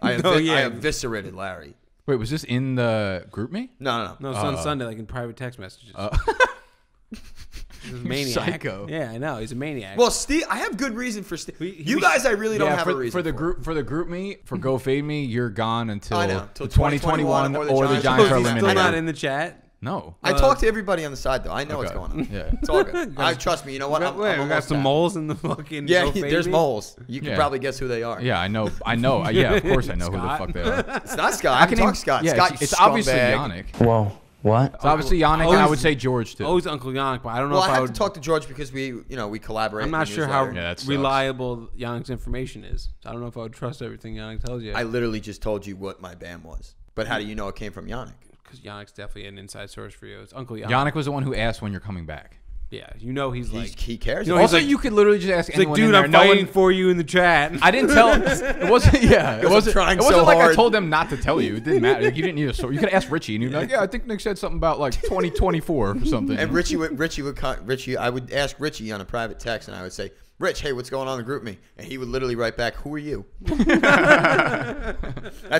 I, (laughs) No, evi- yeah. I eviscerated Larry. Wait, was this in the group me? No, no, no. no, it's on Uh, Sunday, like in private text messages. Uh, (laughs) He's a maniac. psycho. Yeah, I know. He's a maniac. Well, Steve, I have good reason for Steve. We- You we- guys, I really don't yeah, have for, a reason for the group for the group me for GoFade Me. You're gone until, I know, till the 2021 2021 or the Giants Giants are are he's eliminated. still not in the chat. No. I uh, talk to everybody on the side though. I know what's Okay. going on. Yeah. It's all good. (laughs) I trust me. You know what? I'm, Wait, I'm we got almost some back. moles in the fucking. Yeah, Go (laughs) there's Me? moles. You can Yeah. probably guess who they are. Yeah, I know. I know. (laughs) Uh, yeah, of course I know who the Scott? fuck they are. It's not Scott. I can talk Scott. Yeah, Scott, it's, you it's obviously scumbag. Yannick. Whoa. What? It's obviously Yannick, and I would say George too. Always Uncle Yannick, but I don't know Well, if I I have would. to talk to George because we, you know, we collaborate. I'm in not the sure how newsletter. Yeah, that sucks. reliable Yannick's information is. I don't know if I would trust everything Yannick tells you. I literally just told you what my band was. But how do you know it came from Yannick? Because Yannick's definitely an inside source for you. It's Uncle Yannick. Yannick was the one who asked when you're coming back. Yeah, you know he's He, like. he cares. You know, Also, like- you could literally just ask He's like, anyone dude, in there. I'm No fighting one, for you in the chat. (laughs) I didn't tell. (laughs) It wasn't. Yeah, it wasn't. trying it wasn't so like I told them not to tell you. It didn't matter. Like, you didn't need a source. You could ask Richie, and you'd be like, "Yeah, I think Nick said something about like 2024 or something." And Richie would Richie would con- Richie I would ask Richie on a private text and I would say, Rich, hey, what's going on in the group me? And he would literally write back, Who are you? (laughs) That's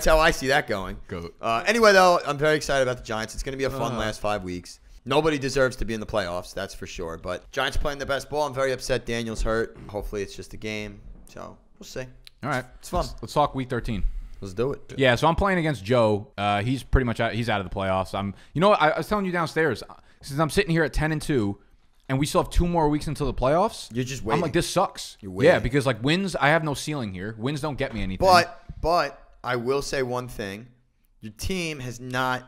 how I see that going. Goat. Uh, anyway, though, I'm very excited about the Giants. It's going to be a fun Uh. last five weeks. Nobody deserves to be in the playoffs, that's for sure. But Giants playing the best ball. I'm very upset Daniel's hurt. Hopefully, it's just a game. So we'll see. All right, It's fun. Let's talk week 13. Let's do it. Yeah, so I'm playing against Joe. Uh, he's pretty much out, he's out of the playoffs. I'm, you know, what? I, I was telling you downstairs since I'm sitting here at ten and two, and we still have two more weeks until the playoffs. You're just waiting. I'm like, this sucks. You're Yeah, because like wins, I have no ceiling here. Wins don't get me anything. But but I will say one thing: your team has not.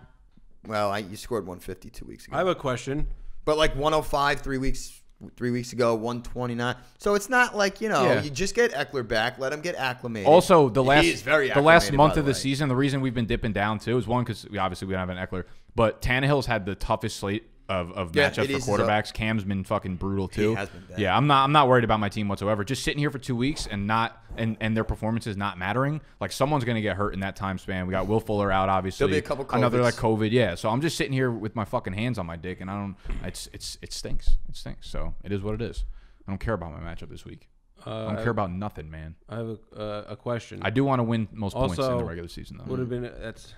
Well, I, you scored 150 two weeks ago, I have a question. but like 105 three weeks three weeks ago, 129. So it's not like you know Yeah. you just get Ekeler back, let him get acclimated. Also, the He last is very the last month of the way. season, the reason we've been dipping down too is one because we obviously we don't have an Ekeler, but Tannehill's had the toughest slate of, of Yeah, matchups for is, uh, quarterbacks. Cam's been fucking brutal too. has been bad. Yeah, I'm not I'm not worried about my team whatsoever. Just sitting here for two weeks and not and and their performances not mattering. Like someone's gonna get hurt in that time span. We got Will Fuller out, obviously. There'll be a couple another like COVID. Yeah, so I'm just sitting here with my fucking hands on my dick, and I don't. It's it's it stinks. It stinks. So it is what it is. I don't care about my matchup this week. I Uh, don't care about nothing, man. I have a, uh, a question. I do want to win most points in the regular season, though. Would have been that's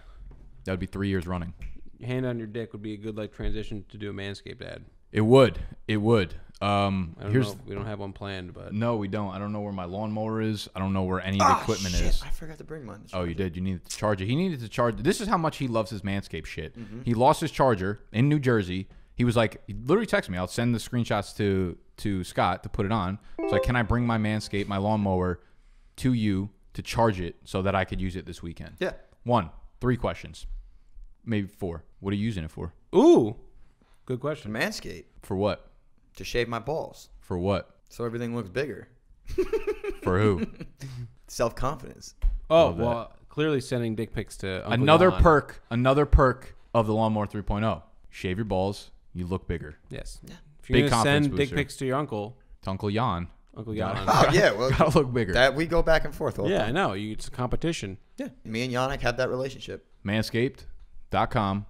That would be three years running. Hand on your dick would be a good like transition to do a manscaped ad. It would. It would. Um, I don't here's know. We don't have one planned, but no, we don't. I don't know where my lawnmower is. I don't know where any of the equipment shit, is. I forgot to bring mine. Oh, you did. You needed to charge it. He needed to charge. This is how much he loves his Manscaped shit. Mm-hmm. He lost his charger in New Jersey. He was like, he literally texted me. I'll send the screenshots to to Scott to put it on. So like, can I bring my Manscaped, my lawnmower, to you to charge it so that I could use it this weekend? Yeah. One, three questions, maybe four. What are you using it for? ooh, good question. manscape For what? to shave my balls For what? so everything looks bigger. (laughs) For who? (laughs) Self confidence. Oh Love well, clearly sending dick pics to Uncle another Jan. perk. Another perk of the Lawnmower 3.0. Shave your balls. You look bigger. Yes. If Big you're gonna confidence send dick booster. pics to your uncle, To Uncle Jan. Uncle Jan. (laughs) Oh yeah, well Gotta look bigger. that we go back and forth. All the yeah, I know. You, it's a competition. Yeah, me and Yannick had that relationship. Manscaped.com.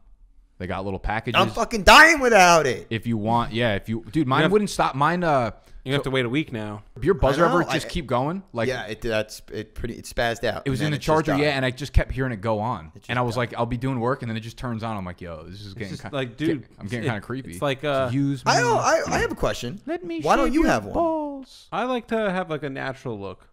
They got little packages. I'm fucking dying without it. if you want, yeah. If you, dude, mine have- wouldn't stop. Mine, uh, You have to wait a week now. If your buzzer know, ever just I- keep going? Like, yeah, it that's it pretty it spazzed out. it was in the charger, yeah, and I just kept hearing it go on, just and I was died. like, I'll be doing work, and then it just turns on. I'm like, yo, this is getting just kind like, dude, I'm getting kind of creepy. it's like, uh, use me. I, I I have a question. Let me. Why don't you your have one? balls. I like to have like a natural look.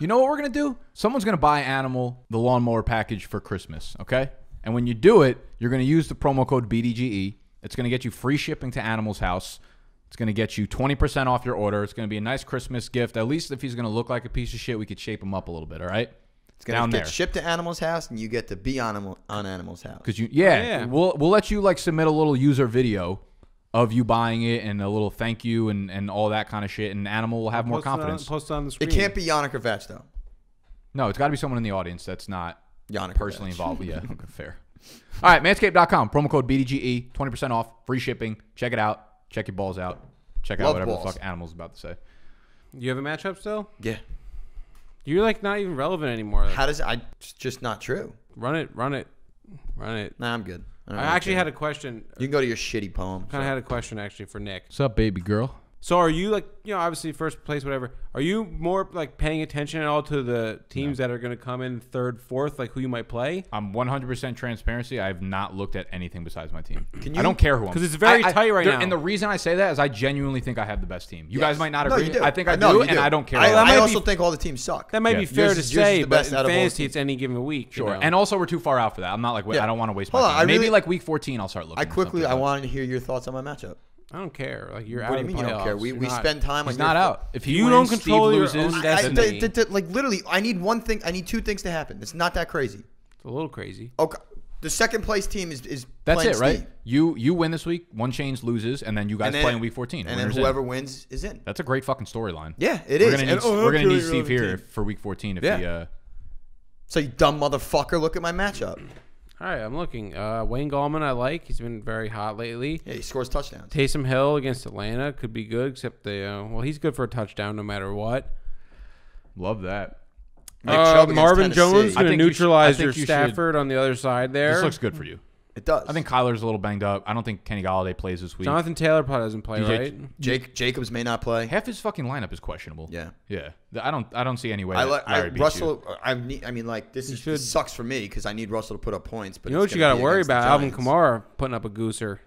You know what we're gonna do? Someone's gonna buy Animal the lawnmower package for Christmas, okay? And when you do it, you're gonna use the promo code BDGE. It's gonna get you free shipping to Animal's house. It's gonna get you 20% off your order. It's gonna be a nice Christmas gift. At least if he's gonna look like a piece of shit, we could shape him up a little bit. All right? It's gonna get there. shipped to Animal's house, and you get to be on animal on Animal's house. Because you, yeah, Yeah. we'll we'll let you like submit a little user video of you buying it and a little thank you and and all that kind of shit. And Animal will have more Post it on- confidence. Post it on the screen. It can't be Yannick or Vetch though. No, it's got to be someone in the audience that's not Yannick personally Kovacs. involved. Yeah, (laughs) okay, fair. All right, manscaped.com, promo code BDGE, 20% off, free shipping. Check it out. Check your balls out. Check out Love whatever balls. the fuck Animal's about to say. You have a matchup still? Yeah. You're like not even relevant anymore. How does I? It's just not true. run it, run it, run it. Nah, I'm good. don't I really actually care. had a question. You can go to your shitty poem. Kind of had a question actually for Nick. What's up, baby girl? So are you like you know obviously first place whatever? Are you more like paying attention at all to the teams that are going to come in third, fourth, like who you might play? I'm 100% transparency. I have not looked at anything besides my team. Can you, I don't care who I'm because it's very I- I- tight right there- now. And the reason I say that is I genuinely think I have the best team. You guys might not No, agree. you do. I think I know do, you and I don't care. I, about I it. also think all the teams suck. That might Yeah. be fair Yours to is- yours is say, the but best in out of all fantasy teams. it's any given week. you Sure. know? And also, we're too far out for that. I'm not like, Yeah. I don't want to waste my on, time. I Maybe really- like week 14, I'll start looking. I or quickly, something, I but- wanted to hear your thoughts on my matchup. I don't care. Like you're What out do you mean the you don't care? We, You're we not- spend time. He's on not out. If he You wins, don't Steve control your loses. own I, I, destiny. d- d- d- like literally, I need one thing. I need two things to happen. It's not that crazy. It's a little crazy. Okay, the second place team is is That's it, right? Steve. You you win this week. One change loses, and then you guys then- play in week 14. and then Winner's in. whoever wins is in. That's a great fucking storyline. Yeah, it we're is. Gonna need, And- oh, we're gonna need Steve here team. for week 14 if Yeah. he. Uh, So you dumb motherfucker, look at my matchup. All right, I'm looking. Uh, Wayne Gallman, I like. He's been very hot lately. Yeah, he scores touchdowns. Taysom Hill against Atlanta could be good, except they. Uh, well, he's good for a touchdown no matter what. love that. Nick Uh, Marvin Tennessee. Jones going to think you should- neutralize your think you should- Stafford on the other side there. This looks good for you. It does. I think Kyler's a little banged up. I don't think Kenny Golladay plays this week. Jonathan Taylor probably doesn't play, DJ right? Jake Jacobs may not play. Half his fucking lineup is questionable. Yeah. Yeah. I don't. I don't see any way. I like I, Larry beats Russell. I need. I mean, like this, is, should- this sucks for me because I need Russell to put up points. But You know what you got to worry about? Alvin Kamara putting up a gooser.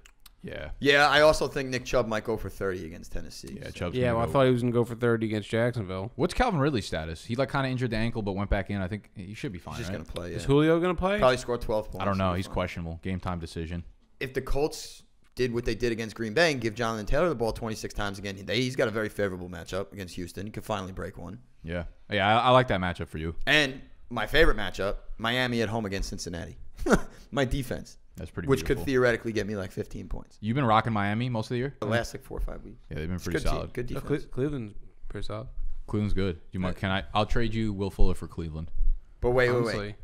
Yeah. Yeah, I also think Nick Chubb might go for 30 against Tennessee. Yeah, so- Chubb's Yeah, gonna well, I thought he was gonna go for 30 against Jacksonville. What's Calvin Ridley's status? He like kind of injured the ankle, but went back in. I think he should be fine. He's just right? going to play. Is Julio gonna play? Probably score 12 points. I don't know. He's fine. questionable. Game time decision. If the Colts did what they did against Green Bay and give Jonathan Taylor the ball 26 times again, he's got a very favorable matchup against Houston. He could finally break one. Yeah. Yeah, I, I like that matchup for you. And my favorite matchup, Miami at home against Cincinnati. (laughs) my defense, That's pretty which could theoretically get me like 15 points. You've been rocking Miami most of the year. The last like four or five weeks. Yeah, they've been It's pretty good team, solid. good Oh, defense. Cle- Cleveland's pretty solid. Cleveland's good. You might, can I? I'll trade you Will Fuller for Cleveland. But wait, wait, Honestly. wait.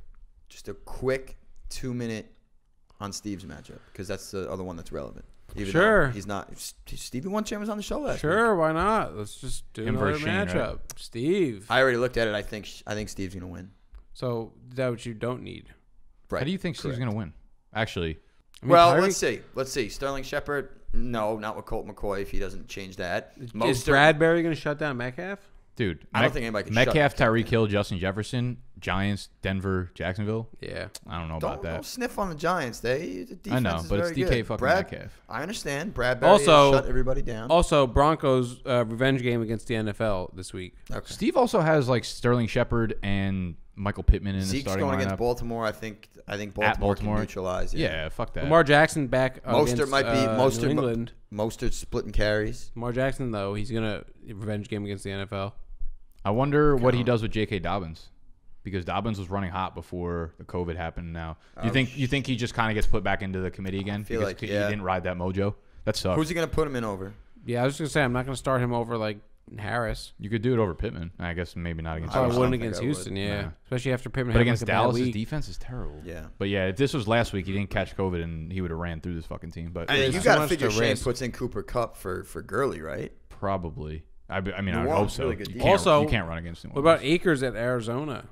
Just a quick two minute on Steve's matchup because that's the other one that's relevant. Even Sure. He's not. Stevie One Chan was on the show last week. Sure, why not? Let's just do Him another versus Shane, right? matchup. Steve. I already looked at it. I think I think Steve's gonna win. So is that what you don't need? Right. How do you think Steve's going to win? Actually, I mean, well, Tyreek- let's see. Let's see. Sterling Shepard. No, not with Colt McCoy. If he doesn't change that, Is Mostert- Bradberry gonna shut down Metcalf? dude, I don't think anybody can shut Metcalf, Metcalf Tyreek Hill, Justin Jefferson, Giants, Denver, Jacksonville. Yeah. I don't know Don't, about don't that. sniff on the Giants. They the defense I know, is but it's very DK good. fucking Brad, Metcalf. I understand. Bradberry Also- shut everybody down. Also, Broncos uh, revenge game against the NFL this week. okay. Steve also has like Sterling Shepard and Michael Pittman in the Zeke's starting going lineup. against Baltimore. I think. I think Baltimore, Baltimore? can neutralize. Yeah. yeah, fuck that. Lamar Jackson back Mostert against might be uh, Mostert. New mo- England. Mostert splitting carries. Lamar Jackson though, he's gonna revenge game against the NFL. I wonder what he does with J.K. Dobbins, because Dobbins was running hot before the COVID happened. Now, you think you think he just kind of gets put back into the committee again feel because like, he yeah. didn't ride that mojo? That sucks. Who's he going to put him in over? Yeah, I was just gonna say I'm not gonna start him over like Harris. you could do it over Pittman. I guess maybe not against. Oh, I Probably don't wouldn't against I would. Houston, yeah. Nah. Especially after Pittman But had against like a bad Dallas, his defense is terrible. Yeah. But yeah, if this was last week, he didn't catch COVID, and he would have ran through this fucking team. But I mean, you too got to figure to Shane risk. puts in Cooper Kupp for for Gurley, right? probably. I, I mean, New I hope so. really You can't, Also, you can't run against him. What about Akers at Arizona?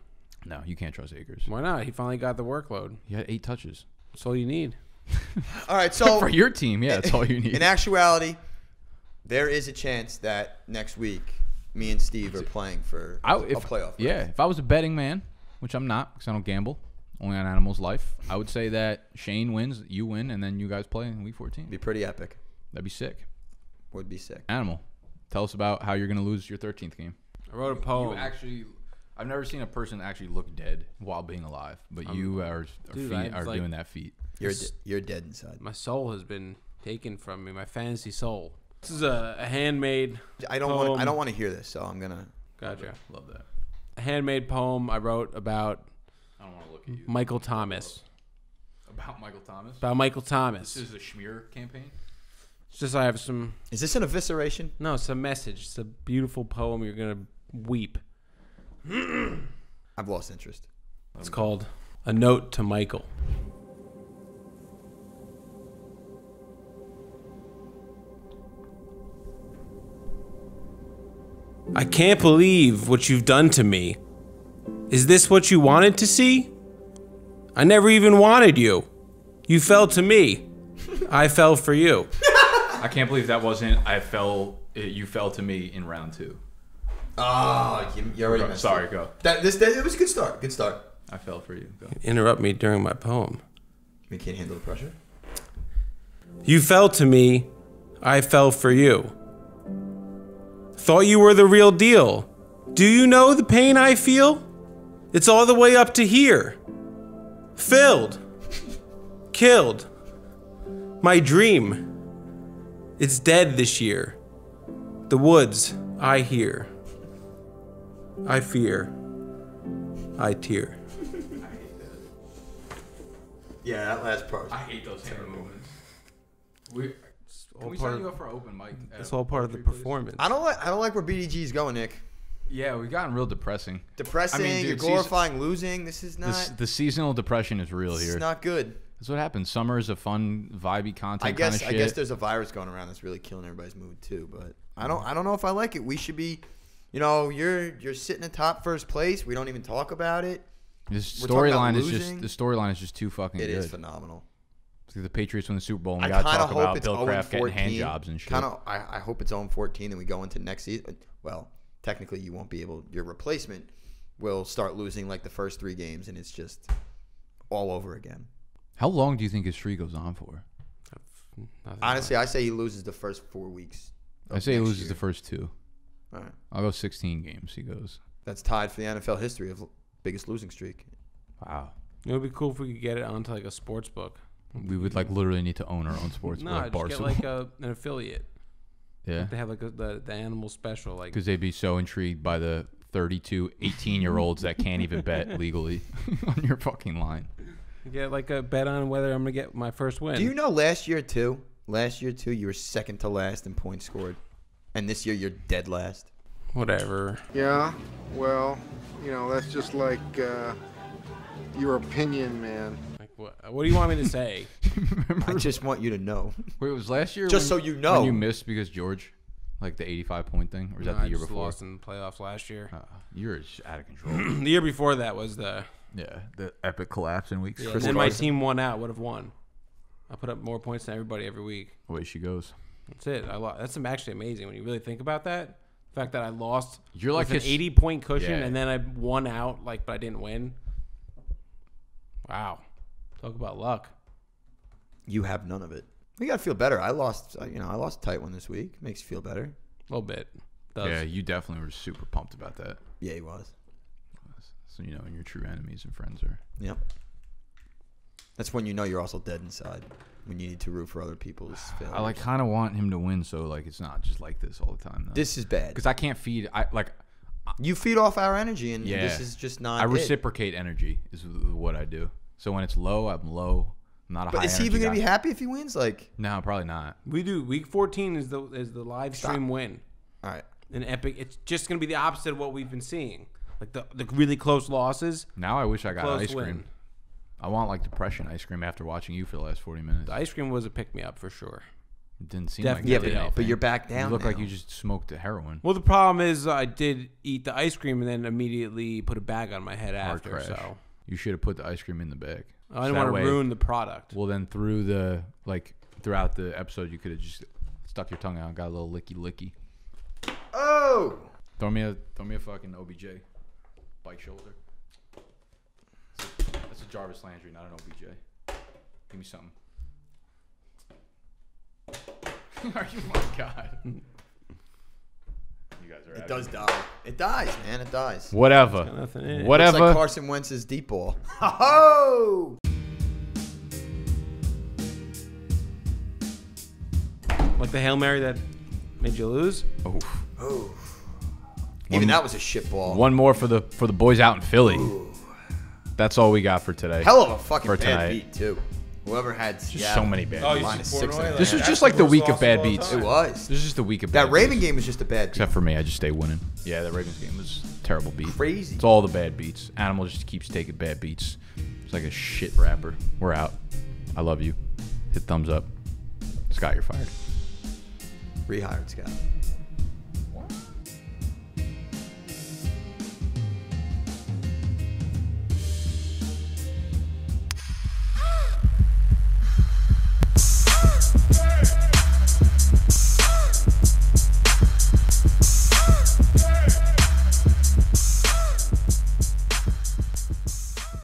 No, you can't trust Akers. Why not? He finally got the workload. He had eight touches That's all you need. All right, so (laughs) for your team. Yeah, that's all you (laughs) need. in actuality, there is a chance that next week me and Steve are playing for I, a if, playoff. Yeah, if I was a betting man, which I'm not because I don't gamble, only on animals' life, I would say that Shane wins, you win, and then you guys play in week 14. be pretty epic. That'd be sick. Would be sick. Animal, tell us about how you're going to lose your 13th game. I wrote a poem. You actually, I've never seen a person actually look dead while being alive, but you are, are, Dude, feat, I've, are like- doing that feat. You're de- you're dead inside. My soul has been taken from me. My fantasy soul. This is a, a handmade. I don't want I don't want to hear this, so I'm gonna. Gotcha. Love that. A handmade poem I wrote about I don't want to look at you. Michael Thomas. About Michael Thomas. About Michael Thomas. This is the Schmear campaign. It's just I have some. Is this an evisceration? No, it's a message. It's a beautiful poem. You're gonna weep. I've lost interest. It's called "A Note to Michael." I can't believe what you've done to me. Is this what you wanted to see? I never even wanted you. You fell to me. I fell for you. I can't believe that wasn't. I fell. You fell to me in round two. Oh, you, you already Go- messed sorry, up. go. That this that, it was a good start. Good start. I fell for you. Go. Interrupt me during my poem. We can't handle the pressure. You fell to me, I fell for you. Thought you were the real deal. Do you know the pain I feel? It's all the way up to here. Filled. Killed. My dream. It's dead this year. The woods, I hear. I fear. I tear. Yeah, that last part. I hate those hand movements. We, can we part sign of- you up for open mic? It's all part of the poetry, please? performance. I don't like I don't like where BDG's going, Nick. Yeah, we've gotten real depressing. Depressing. I mean, dude, you're season- glorifying losing. This is not. This, the seasonal depression is real this It's not good. That's what happens. Summer is a fun, vibey content I guess kind of I guess there's a virus going around that's really killing everybody's mood too. But I don't I don't know if I like it. We should be, you know, you're you're sitting in top first place. We don't even talk about it. this we're talking about storyline is just the storyline is just too fucking It good. is phenomenal. It's like the Patriots win the Super Bowl and we I got to kind of talk hope about it's Bill Kraft getting 14. hand jobs and shit. Kind of. I, I hope it's 0 14 and we go into next season. Well, technically you won't be able. Your replacement will start losing like the first three games, and it's just all over again. How long do you think his streak goes on for? Honestly, I say he loses the first four weeks. I say he loses year. the first two. All right. I'll go 16 games. He goes. That's tied for the NFL history of biggest losing streak. Wow. It would be cool if we could get it onto like a sports book. We would like literally need to own our own sports no, like just get like a, an affiliate. yeah. They have like a, the the animal special. Like Because they'd be so intrigued by the 32 18 year olds that can't even bet (laughs) legally (laughs) on your fucking line. get like a bet on whether I'm gonna get my first win. Do you know last year too? Last year too, you were second to last in points scored, and this year you're dead last. Whatever. Yeah, well, you know, that's just like uh, your opinion, man. Like what? What do you want me to say? (laughs) I just want you to know. Wait, was last year Just when- so you when know. you missed because George, like the 85 point thing? Or was No, that the I year just before? lost in the playoffs last year. Uh, you're just out of control. (clears throat) the year before that was the yeah, the epic collapse in weeks. yeah, and then my Carson. team won out. Would have won. I put up more points than everybody every week. Away she goes. That's it. I lost. That's actually amazing when you really think about that. The fact that I lost. You're like with an 80 point cushion, Yeah. and then I won out. Like, but I didn't win. Wow, talk about luck. You have none of it. You gotta feel better. I lost. uh, You know, I lost a tight one this week. Makes you feel better. A little bit. Does. Yeah, you definitely were super pumped about that. Yeah, he was. So you know, when your true enemies and friends are. Yep. That's when you know you're also dead inside. When you need to root for other people's failures. I like kind of want him to win, so like it's not just like this all the time. Though. This is bad. because I can't feed. I like. You feed off our energy, and Yeah, this is just not. I it. reciprocate energy is what I do. So when it's low, I'm low. I'm not a But high. is he even energy gonna be guy. happy if he wins? Like, No, probably not. We do. Week 14 is the is the live stream win. all right. An epic. It's just gonna be the opposite of what we've been seeing. Like the the really close losses. Now I wish I got Close ice cream. win. I want like depression ice cream after watching you for the last 40 minutes. The ice cream was a pick me up for sure. It didn't seem Definitely like Yeah, it did but, anything. but you're back You down. look like now. you just smoked a heroin. Well, the problem is uh, I did eat the ice cream and then immediately put a bag on my head Hard after. crash. So You should have put the ice cream in the bag. I So didn't want to way- ruin the product. Well, then through the like throughout the episode, you could have just stuck your tongue out, and got a little licky licky. Oh. Throw me a throw me a fucking OBJ, bike shoulder. That's a Jarvis Landry, not an OBJ. Give me something. (laughs) Are you my god? (laughs) You guys are. It does die. It dies, man. It dies. Whatever. nothing in it. Whatever. It's like Carson Wentz's deep ball. Oh. (laughs) Like the hail mary that made you lose. Oh. Oh. Even that was a shit ball. One more for the for the boys out in Philly. That's all we got for today. Hell of a fucking for bad tonight. beat too. Whoever had Just so many bad. Oh, beats. you six Portnoy? and a This was just like the week of bad beats. It was. This is just the week of bad That Raven beats. game was just a bad beat. Except for me, I just stay winning. Yeah, that Ravens game was a terrible beat. Crazy. It's all the bad beats. Animal just keeps taking bad beats. It's like a shit rapper. We're out. I love you. Hit thumbs up. Scott, you're fired. Rehired Scott. Hey!